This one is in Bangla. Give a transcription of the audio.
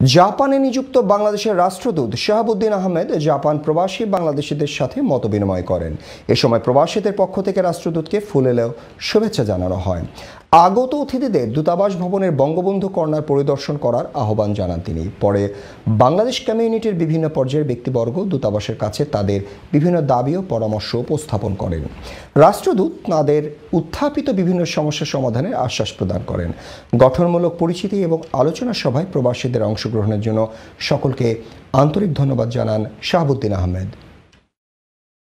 জাপানে নিযুক্ত বাংলাদেশের রাষ্ট্রদূত শাহাবুদ্দিন আহমেদ জাপান প্রবাসী বাংলাদেশিদের সাথে মত বিনিময় করেন। এ সময় প্রবাসীদের পক্ষ থেকে রাষ্ট্রদূতকে ফুলেলেও শুভেচ্ছা জানানো হয়। আগত অতিথিদের দূতাবাস ভবনের বঙ্গবন্ধু কর্নার পরিদর্শন করার আহ্বান জানান তিনি। পরে বাংলাদেশ কমিউনিটির বিভিন্ন পর্যায়ের ব্যক্তিবর্গ দূতাবাসের কাছে তাদের বিভিন্ন দাবি ও পরামর্শ উপস্থাপন করেন। রাষ্ট্রদূত তাদের উত্থাপিত বিভিন্ন সমস্যা সমাধানের আশ্বাস প্রদান করেন। গঠনমূলক পরিচিতি এবং আলোচনা সভায় প্রবাসীদের অংশগ্রহণের জন্য সকলকে আন্তরিক ধন্যবাদ জানান শাহাবুদ্দিন আহমেদ।